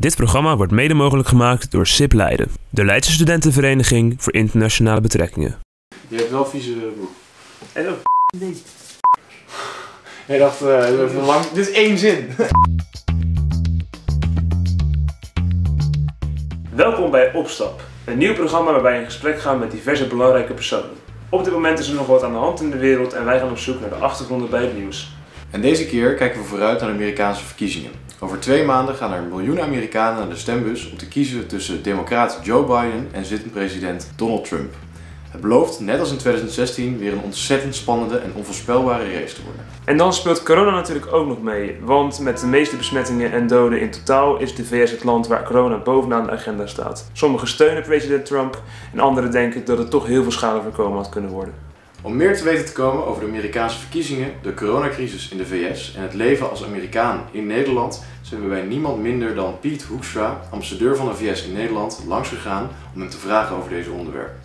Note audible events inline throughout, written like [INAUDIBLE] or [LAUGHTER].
Dit programma wordt mede mogelijk gemaakt door SIP Leiden, de Leidse Studentenvereniging voor Internationale Betrekkingen. Je hebt wel vieze broek. En ook Nee. Hij dacht, eh, even lang. Dit is één zin. Welkom bij Opstap, een nieuw programma waarbij we in gesprek gaan met diverse belangrijke personen. Op dit moment is er nog wat aan de hand in de wereld en wij gaan op zoek naar de achtergronden bij het nieuws. En deze keer kijken we vooruit naar de Amerikaanse verkiezingen. Over twee maanden gaan er miljoenen Amerikanen naar de stembus om te kiezen tussen democraat Joe Biden en zittend president Donald Trump. Het belooft, net als in 2016, weer een ontzettend spannende en onvoorspelbare race te worden. En dan speelt corona natuurlijk ook nog mee, want met de meeste besmettingen en doden in totaal is de VS het land waar corona bovenaan de agenda staat. Sommigen steunen president Trump en anderen denken dat het toch heel veel schade voorkomen had kunnen worden. Om meer te weten te komen over de Amerikaanse verkiezingen, de coronacrisis in de VS en het leven als Amerikaan in Nederland, zijn we bij niemand minder dan Piet Hoekstra, ambassadeur van de VS in Nederland, langs gegaan om hem te vragen over deze onderwerpen.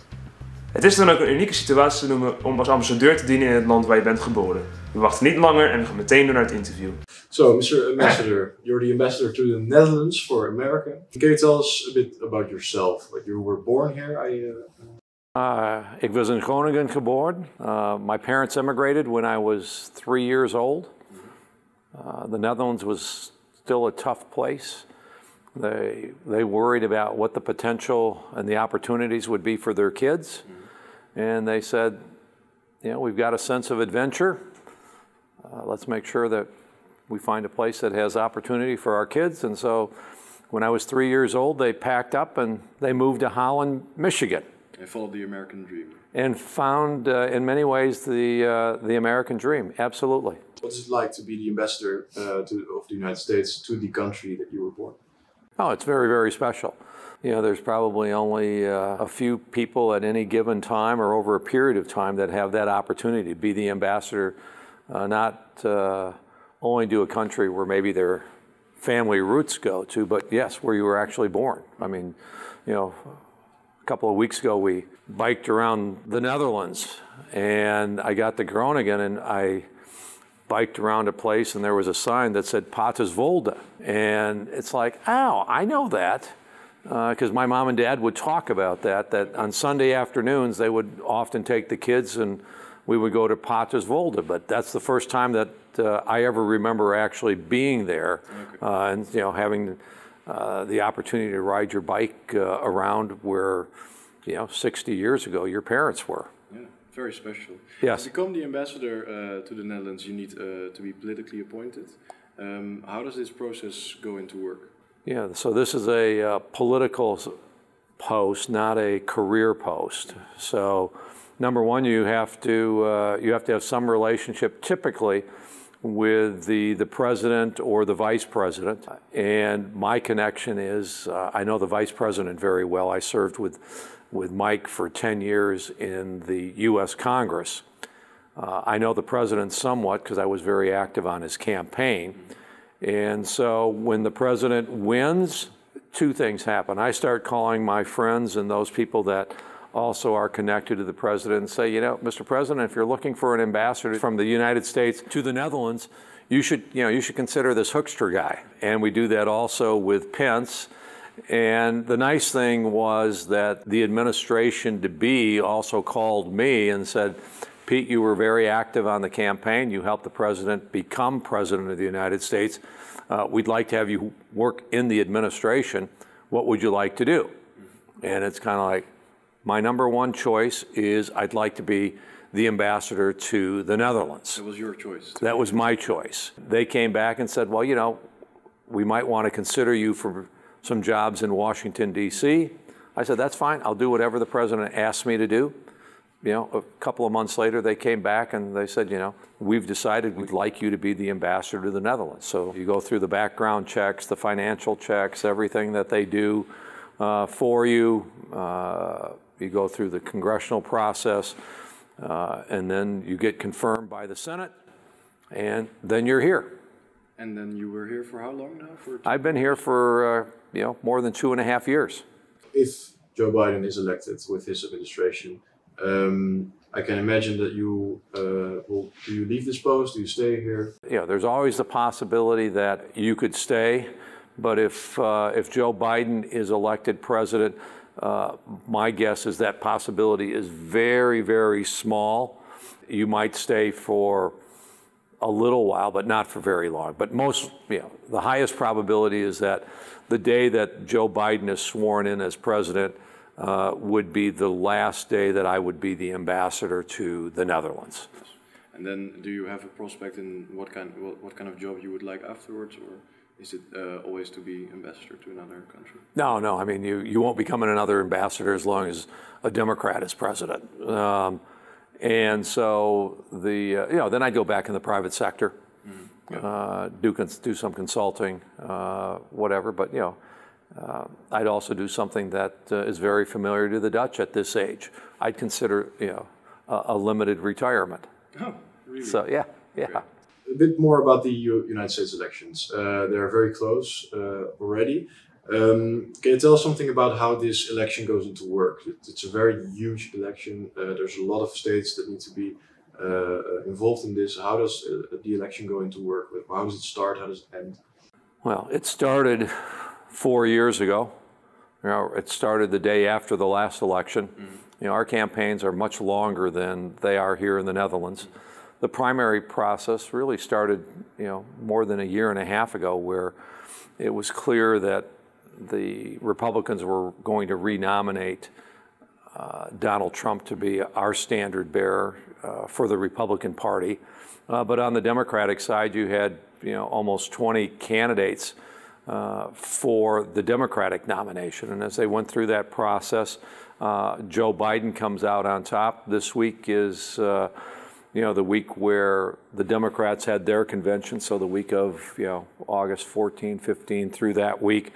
Het is dan ook een unieke situatie te noemen om als ambassadeur te dienen in het land waar je bent geboren. We wachten niet langer en we gaan meteen door naar het interview. So, Mr. Ambassador, you're the ambassador to the Netherlands for America. Can you tell us a bit about yourself? Like you were born here, I. Uh... Uh, ik was in Groningen geboren. Uh, my parents immigrated when I was three years old. Uh, the Netherlands was still a tough place. They, they worried about what the potential and the opportunities would be for their kids. And they said, you know, we've got a sense of adventure. Uh, let's make sure that we find a place that has opportunity for our kids. And so when I was three years old, they packed up and they moved to Holland, Michigan I followed the American dream. and found uh, in many ways the, uh, the American dream. Absolutely. What is it like to be the ambassador uh, to, of the United States to the country that you were born? Oh, it's very, very special. You know, there's probably only uh, a few people at any given time or over a period of time that have that opportunity to be the ambassador, uh, not uh, only to a country where maybe their family roots go to, but yes, where you were actually born. I mean, you know, a couple of weeks ago we biked around the Netherlands and I got to Groningen and I biked around a place and there was a sign that said Paterswolde. And it's like, oh, I know that. Because my mom and dad would talk about that, that on Sunday afternoons they would often take the kids and we would go to Paterswolde. But that's the first time that uh, I ever remember actually being there uh, and, you know, having uh, the opportunity to ride your bike uh, around where, you know, 60 years ago your parents were. Yeah, very special. Yes. To become the ambassador uh, to the Netherlands, you need uh, to be politically appointed. Um, how does this process go into work? Yeah, so this is a uh, political post, not a career post. So, number one, you have to uh, you have to have some relationship, typically, with the the president or the vice president. And my connection is uh, I know the vice president very well. I served with with Mike for 10 years in the U.S. Congress. Uh, I know the president somewhat because I was very active on his campaign. And so when the president wins, two things happen. I start calling my friends and those people that also are connected to the president and say, you know, Mr. President, if you're looking for an ambassador from the United States to the Netherlands, you should, you know, you should consider this Hoekstra guy. And we do that also with Pence. And the nice thing was that the administration to be also called me and said, Pete, you were very active on the campaign. You helped the president become president of the United States. Uh, we'd like to have you work in the administration. What would you like to do? And it's kind of like, my number one choice is I'd like to be the ambassador to the Netherlands. That was your choice. That was my choice. They came back and said, well, you know, we might want to consider you for some jobs in Washington, D.C. I said, that's fine. I'll do whatever the president asks me to do. You know, a couple of months later, they came back and they said, you know, we've decided we'd like you to be the ambassador to the Netherlands. So you go through the background checks, the financial checks, everything that they do uh, for you. Uh, you go through the congressional process, uh, and then you get confirmed by the Senate, and then you're here. And then you were here for how long now? For I've been here for uh, you know more than two and a half years. if Joe Biden is elected with his administration, um, I can imagine that you uh, will. Do you leave this post? Do you stay here? You know, there's always the possibility that you could stay, But if, uh, if Joe Biden is elected president, uh, my guess is that possibility is very, very small. You might stay for a little while, but not for very long. But most, you know, the highest probability is that the day that Joe Biden is sworn in as president uh, would be the last day that I would be the ambassador to the Netherlands. And then, do you have a prospect in what kind what, what kind of job you would like afterwards, or is it uh, always to be ambassador to another country? No, no. I mean, you you won't become another ambassador as long as a Democrat is president. Um, and so the uh, you know then I'd go back in the private sector, mm-hmm. uh, do cons- do some consulting, uh, whatever. But you know. Uh, I'd also do something that uh, is very familiar to the Dutch at this age. I'd consider, you know, a, a limited retirement. Oh, really? So yeah, yeah. Okay. A bit more about the U United States elections. Uh, they're very close uh, already. Um, can you tell us something about how this election goes into work? It, it's a very huge election. Uh, there's a lot of states that need to be uh, uh, involved in this. How does uh, the election go into work? How does it start? How does it end? Well, it started four years ago. You know, it started the day after the last election. Mm -hmm. You know, our campaigns are much longer than they are here in the Netherlands. The primary process really started, you know, more than a year and a half ago, where it was clear that the Republicans were going to renominate uh, Donald Trump to be our standard bearer uh, for the Republican Party. Uh, but on the Democratic side, you had, you know, almost 20 candidates uh, for the Democratic nomination. And as they went through that process, uh, Joe Biden comes out on top. This week is, uh, you know, the week where the Democrats had their convention. So the week of, you know, August 14, 15 through that week,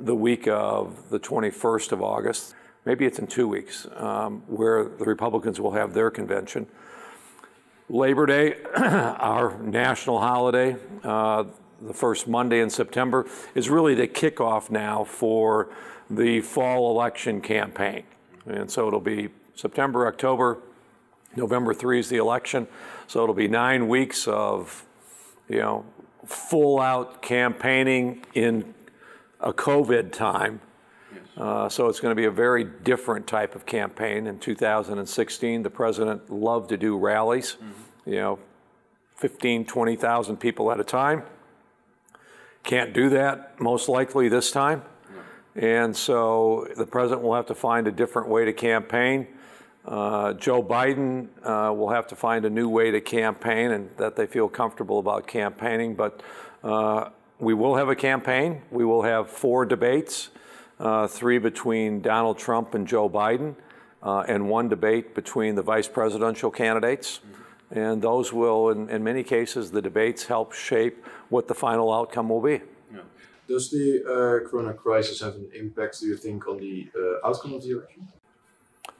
the week of the 21st of August. Maybe it's in two weeks, um, where the Republicans will have their convention. Labor Day, [CLEARS THROAT] our national holiday, uh, the first Monday in September, is really the kickoff now for the fall election campaign. And so it'll be September, October, November 3 is the election. So it'll be nine weeks of, you know, full out campaigning in a COVID time. Uh, so it's going to be a very different type of campaign. In 2016, the president loved to do rallies, mm-hmm. you know, 15, 20,000 people at a time. Can't do that most likely this time. And so the president will have to find a different way to campaign. Uh, Joe Biden uh, will have to find a new way to campaign and that they feel comfortable about campaigning. But uh, we will have a campaign. We will have four debates, uh, three between Donald Trump and Joe Biden, uh, and one debate between the vice presidential candidates. Mm-hmm. And those will, in, in many cases, the debates help shape what the final outcome will be. Does the uh, corona crisis have an impact, do you think, on the uh, outcome of the election?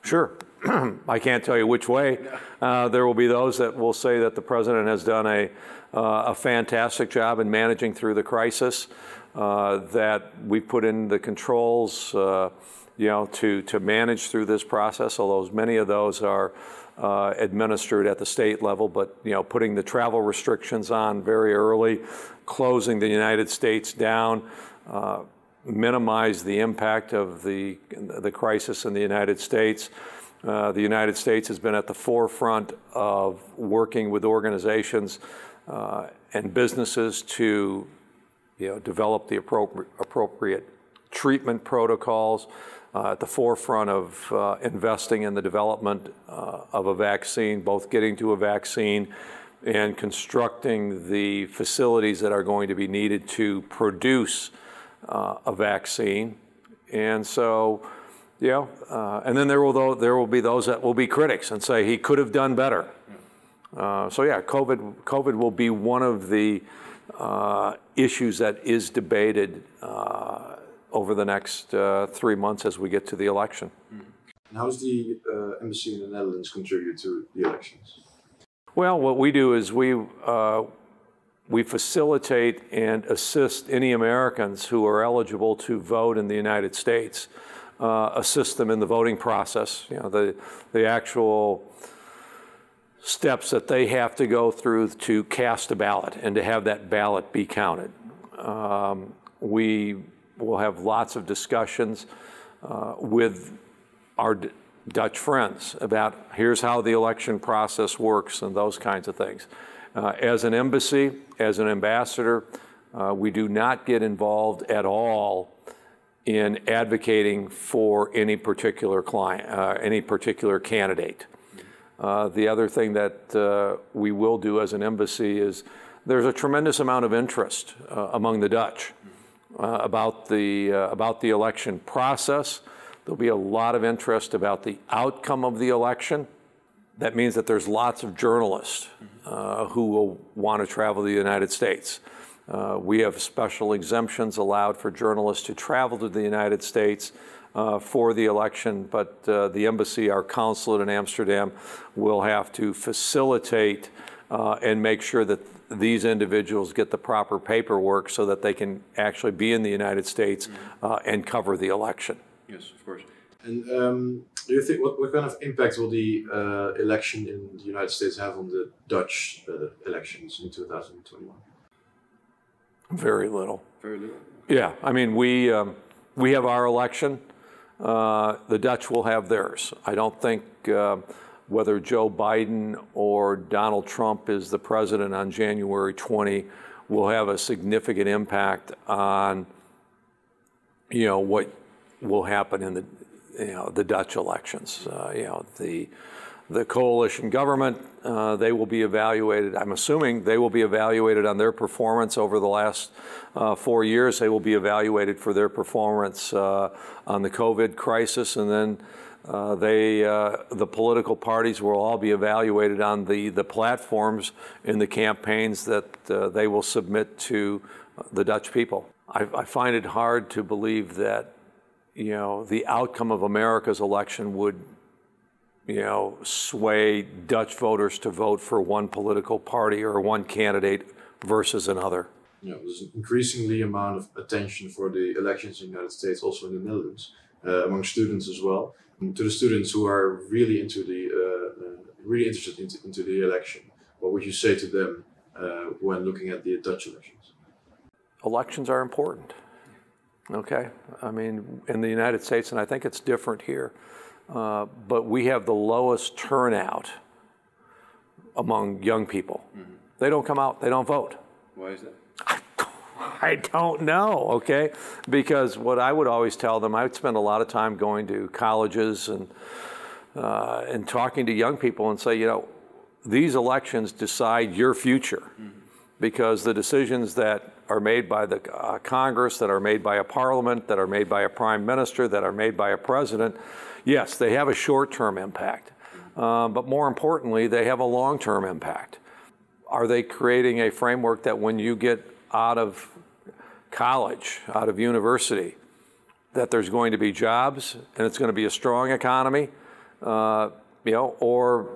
Sure. I can't tell you which way. Uh, there will be those that will say that the president has done a, uh, a fantastic job in managing through the crisis, uh, that we put in the controls uh, you know, to, to manage through this process, although many of those are uh, administered at the state level, but you know, putting the travel restrictions on very early, closing the United States down, uh, minimize the impact of the, the crisis in the United States. Uh, the United States has been at the forefront of working with organizations uh, and businesses to you know, develop the appropriate, appropriate treatment protocols, uh, at the forefront of uh, investing in the development uh, of a vaccine, both getting to a vaccine and constructing the facilities that are going to be needed to produce a vaccine. And so, know, uh, and then there will, there will be those that will be critics and say he could have done better. Uh, so yeah, COVID, COVID will be one of the issues that is debated over the next uh, three months as we get to the election. And how does the uh, embassy in the Netherlands contribute to the elections? Well, what we do is we uh, we facilitate and assist any Americans who are eligible to vote in the United States, uh, assist them in the voting process. You know, the the actual steps that they have to go through to cast a ballot and to have that ballot be counted. Um, we will have lots of discussions uh, with our D- Dutch friends about here's how the election process works and those kinds of things. Uh, as an embassy, as an ambassador, uh, we do not get involved at all in advocating for any particular client, uh, any particular candidate. Uh, the other thing that uh, we will do as an embassy is there's a tremendous amount of interest uh, among the Dutch uh, about the uh, about the election process. There'll be a lot of interest about the outcome of the election. That means that there's lots of journalists who will want to travel to the United States. Uh, we have special exemptions allowed for journalists to travel to the United States uh, for the election, but uh, the embassy, our consulate in Amsterdam, will have to facilitate uh, and make sure that these individuals get the proper paperwork so that they can actually be in the United States uh, and cover the election. Yes, of course. And um, do you think what, what kind of impact will the uh, election in the United States have on the Dutch elections in 2021? Very little. Very little. Yeah, I mean, we, um, we have our election. Uh, the Dutch will have theirs. I don't think uh, whether Joe Biden or Donald Trump is the president on January 20 will have a significant impact on, you know, what will happen in the, you know, the Dutch elections. Uh, you know, the the coalition government. Uh, they will be evaluated. I'm assuming they will be evaluated on their performance over the last uh, four years. They will be evaluated for their performance uh, on the COVID crisis, and then uh, they, uh, the political parties will all be evaluated on the the platforms in the campaigns that uh, they will submit to the Dutch people. I, I find it hard to believe that you know the outcome of America's election would you know, sway Dutch voters to vote for one political party or one candidate versus another. Yeah, there's an increasingly amount of attention for the elections in the United States, also in the Netherlands, uh, among students as well. And to the students who are really into the, uh, uh, really interested into, into, the election, what would you say to them uh, when looking at the Dutch elections? Elections are important. Okay, I mean, in the United States, and I think it's different here uh, but we have the lowest turnout among young people. Mm-hmm. They don't come out, they don't vote. Why is that? I don't know, okay? Because what I would always tell them, I would spend a lot of time going to colleges and, uh, and talking to young people and say, you know, these elections decide your future. Mm-hmm. Because the decisions that are made by the uh, Congress, that are made by a parliament, that are made by a prime minister, that are made by a president, yes, they have a short term impact, uh, but more importantly, they have a long term impact. Are they creating a framework that when you get out of college, out of university, that there's going to be jobs and it's going to be a strong economy, uh, you know, or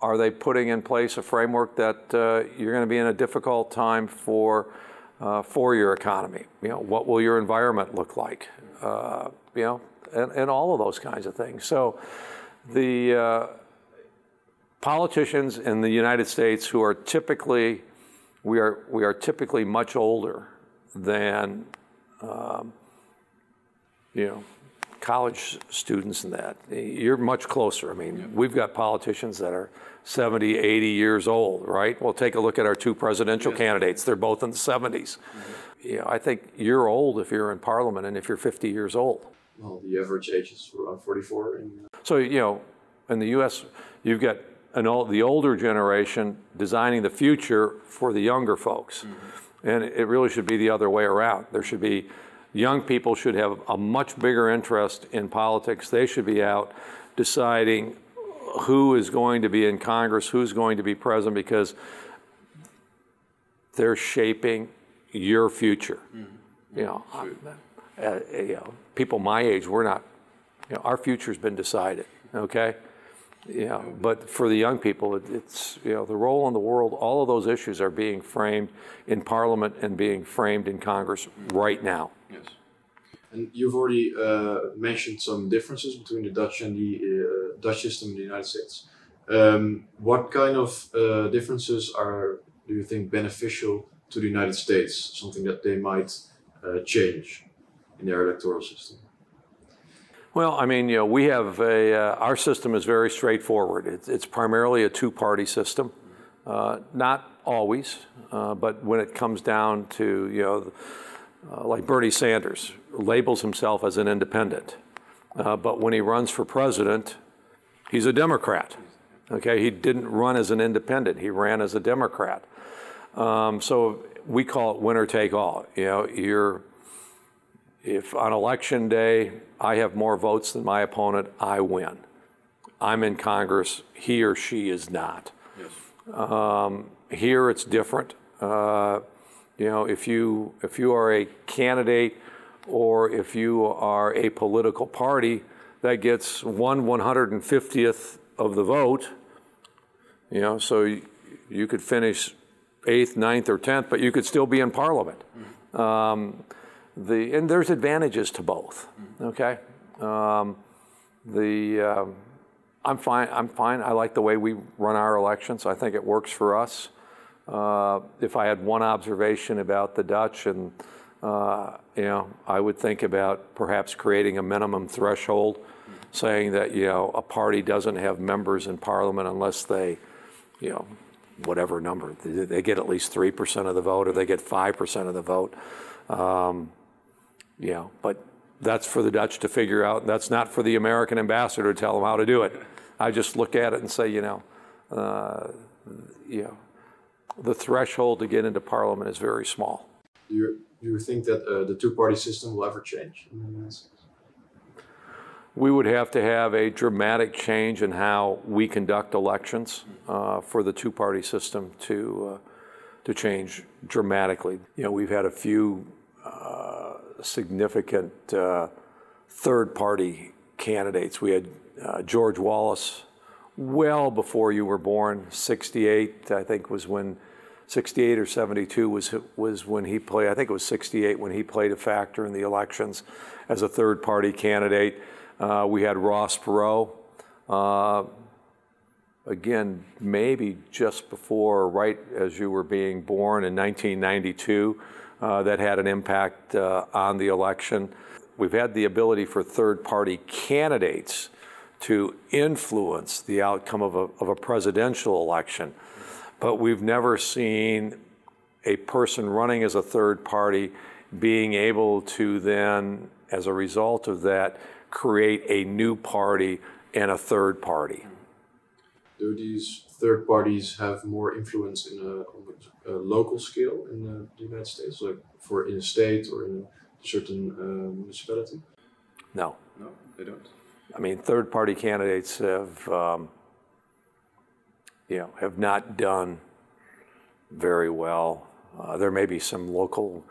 are they putting in place a framework that uh, you're going to be in a difficult time for uh, for your economy? You know, what will your environment look like? Uh, you know, and, and all of those kinds of things. So the uh, politicians in the United States who are typically, we are, we are typically much older than, um, you know, college students and that. You're much closer. I mean, yeah. we've got politicians that are 70, 80 years old, right? Well, take a look at our two presidential yes. candidates. They're both in the 70s. Mm-hmm. You know, I think you're old if you're in parliament and if you're 50 years old. Well, the average age is around 44. In, so, you know, in the U.S., you've got an old, the older generation designing the future for the younger folks. Mm-hmm. And it really should be the other way around. There should be, young people should have a much bigger interest in politics. They should be out deciding who is going to be in Congress, who's going to be president, because they're shaping your future. Mm-hmm. You know, uh, you know, people my age, we're not, you know, our future's been decided, okay? Know, but for the young people, it, it's, you know, the role in the world, all of those issues are being framed in Parliament and being framed in Congress right now. Yes. And you've already uh, mentioned some differences between the Dutch and the uh, Dutch system in the United States. Um, what kind of uh, differences are, do you think, beneficial to the United States? Something that they might uh, change in their electoral system? Well, I mean, you know, we have a, uh, our system is very straightforward. It's, it's primarily a two-party system. Uh, not always, uh, but when it comes down to, you know, uh, like Bernie Sanders labels himself as an independent. Uh, but when he runs for president, he's a Democrat. Okay, he didn't run as an independent, he ran as a Democrat. Um, so we call it winner take all. You know, you're, if on election day I have more votes than my opponent, I win. I'm in Congress, he or she is not. Yes. Um, here it's different. Uh, you know, if you if you are a candidate or if you are a political party that gets one 150th of the vote, you know, so you, you could finish eighth, ninth, or tenth, but you could still be in parliament. Mm-hmm. Um, the and there's advantages to both. Okay, um, the um, I'm fine. I'm fine. I like the way we run our elections. I think it works for us. Uh, if I had one observation about the Dutch, and uh, you know, I would think about perhaps creating a minimum threshold, saying that you know a party doesn't have members in Parliament unless they, you know, whatever number they, they get at least three percent of the vote, or they get five percent of the vote. Um, you know, but that's for the Dutch to figure out. That's not for the American ambassador to tell them how to do it. I just look at it and say, you know, uh, you know the threshold to get into parliament is very small. Do you, do you think that uh, the two party system will ever change in the United States? We would have to have a dramatic change in how we conduct elections uh, for the two party system to, uh, to change dramatically. You know, we've had a few significant uh, third party candidates. We had uh, George Wallace well before you were born. 68, I think, was when 68 or 72 was was when he played. I think it was 68 when he played a factor in the elections as a third party candidate. Uh, we had Ross Perot. Uh, again, maybe just before, right as you were being born in 1992, uh, that had an impact uh, on the election. We've had the ability for third party candidates to influence the outcome of a, of a presidential election but we've never seen a person running as a third party being able to then, as a result of that, create a new party and a third party. Do these third parties have more influence in a, a local scale in the United States, like for in a state or in a certain uh, municipality? No. No, they don't. I mean, third party candidates have um, you know, have not done very well. Uh, there may be some local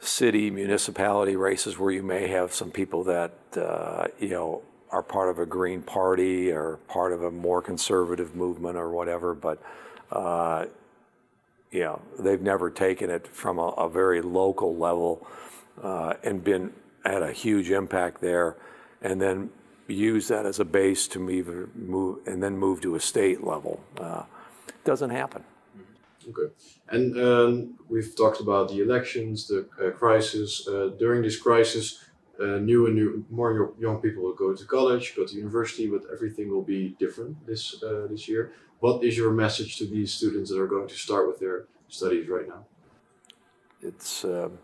city municipality races where you may have some people that uh, you know are part of a green party or part of a more conservative movement or whatever, but uh, you know they've never taken it from a, a very local level uh, and been had a huge impact there, and then use that as a base to move, move and then move to a state level. Uh, doesn't happen. Okay, and um, we've talked about the elections, the uh, crisis. Uh, during this crisis, uh, new and new more young people will go to college, go to university, but everything will be different this uh, this year. What is your message to these students that are going to start with their studies right now? It's um,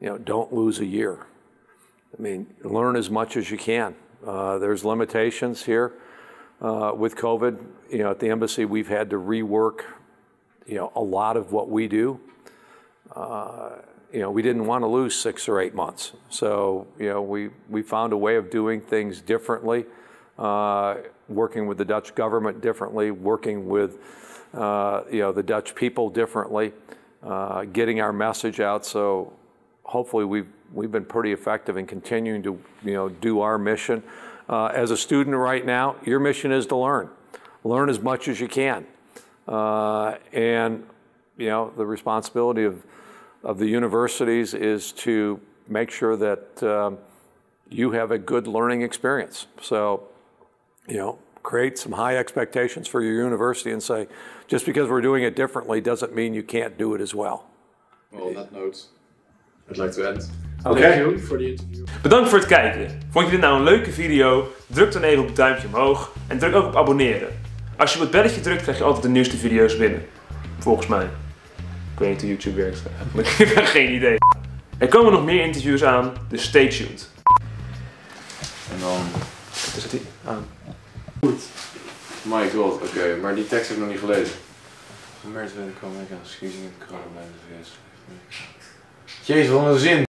you know, don't lose a year. I mean, learn as much as you can. Uh, there's limitations here uh, with COVID. You know, at the embassy, we've had to rework, you know, a lot of what we do. Uh, you know, we didn't want to lose six or eight months. So, you know, we, we found a way of doing things differently, uh, working with the Dutch government differently, working with, uh, you know, the Dutch people differently, uh, getting our message out. So hopefully we've we've been pretty effective in continuing to you know do our mission. Uh, as a student right now, your mission is to learn, learn as much as you can, uh, and you know the responsibility of of the universities is to make sure that um, you have a good learning experience. So, you know, create some high expectations for your university and say, just because we're doing it differently doesn't mean you can't do it as well. Well, on that note, I'd like to end. Oké. Thank you for the interview. Bedankt voor het kijken. Vond je dit nou een leuke video? Druk dan even op het duimpje omhoog en druk ook op abonneren. Als je op het belletje drukt, krijg je altijd de nieuwste video's binnen. Volgens mij. Ik weet niet hoe YouTube werkt. [LAUGHS] Ik heb geen idee. Er komen nog meer interviews aan, dus stay tuned. En dan... Zit hij aan. My god, oké, maar die tekst heb ik nog niet gelezen. Gemerkt werden komen aan verkiezingen corona bij de VS. Jezus, wat een zin!